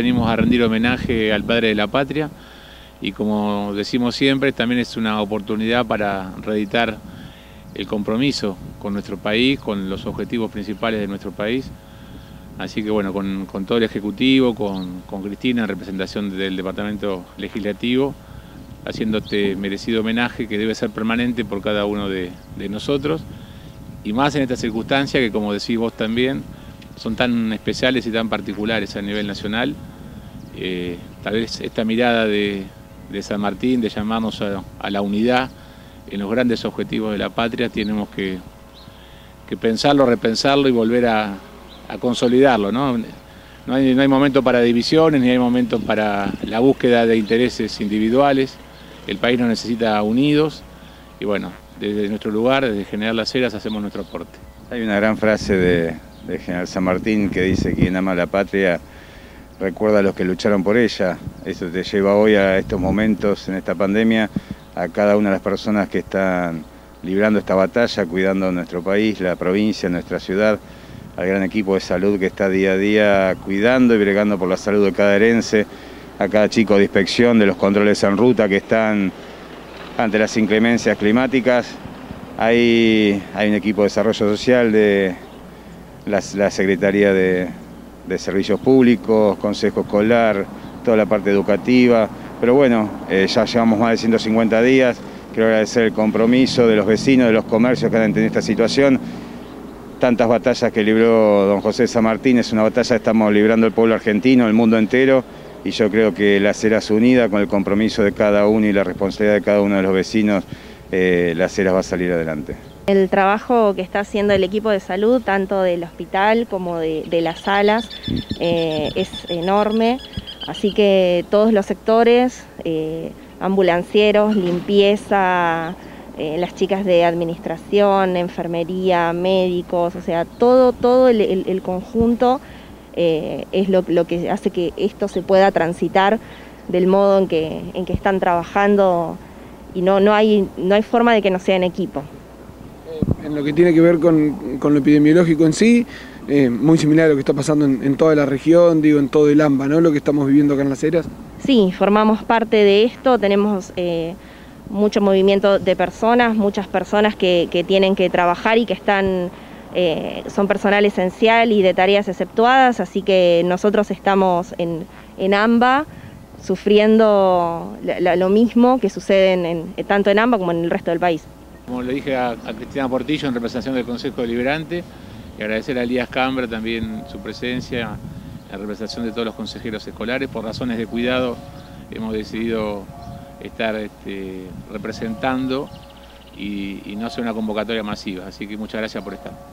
venimos a rendir homenaje al Padre de la Patria y como decimos siempre, también es una oportunidad para reeditar el compromiso con nuestro país, con los objetivos principales de nuestro país. Así que bueno, con, todo el Ejecutivo, con, Cristina en representación del Departamento Legislativo, haciendo este merecido homenaje que debe ser permanente por cada uno de, nosotros, y más en esta circunstancia que como decís vos también, son tan especiales y tan particulares a nivel nacional. Eh, tal vez esta mirada de, San Martín, de llamarnos a la unidad, en los grandes objetivos de la patria tenemos que, pensarlo, repensarlo y volver a, consolidarlo. ¿no? No, hay, momento para divisiones, ni hay momento para la búsqueda de intereses individuales. El país nos necesita unidos y bueno, desde nuestro lugar, desde General Las Heras, hacemos nuestro aporte. Hay una gran frase de, de General San Martín que dice, quien ama la patria recuerda a los que lucharon por ella. Eso te lleva hoy a estos momentos en esta pandemia a cada una de las personas que están librando esta batalla, cuidando nuestro país, la provincia, nuestra ciudad, al gran equipo de salud que está día a día cuidando y bregando por la salud de cada herense, a cada chico de inspección de los controles en ruta que están ante las inclemencias climáticas. Hay, hay un equipo de desarrollo social de la, Secretaría de, Servicios Públicos, Consejo Escolar, toda la parte educativa, pero bueno, eh, ya llevamos más de 150 días, quiero agradecer el compromiso de los vecinos, de los comercios que han entendido esta situación, tantas batallas que libró don José San Martín, es una batalla que estamos librando el pueblo argentino, el mundo entero, y yo creo que la Ceras unida, con el compromiso de cada uno y la responsabilidad de cada uno de los vecinos, eh, la Ceras va a salir adelante. El trabajo que está haciendo el equipo de salud, tanto del hospital como de, las salas, eh, es enorme. Así que todos los sectores, eh, ambulancieros, limpieza, eh, las chicas de administración, enfermería, médicos, o sea, todo, todo el, conjunto es lo, que hace que esto se pueda transitar del modo en que, en que están trabajando y no, no, hay, no hay forma de que no sea en equipo. En lo que tiene que ver con, con lo epidemiológico en sí, eh, muy similar a lo que está pasando en, toda la región, digo, en todo el AMBA, ¿no? Lo que estamos viviendo acá en Las Heras. Sí, formamos parte de esto, tenemos eh, mucho movimiento de personas, muchas personas que, tienen que trabajar y que están, eh, son personal esencial y de tareas exceptuadas, así que nosotros estamos en, AMBA sufriendo lo mismo que sucede en, tanto en AMBA como en el resto del país. Como le dije a, Cristina Portillo en representación del Consejo Deliberante, y agradecer a Elías Cambra también su presencia, la representación de todos los consejeros escolares. Por razones de cuidado hemos decidido estar este, representando y no hacer una convocatoria masiva. Así que muchas gracias por estar.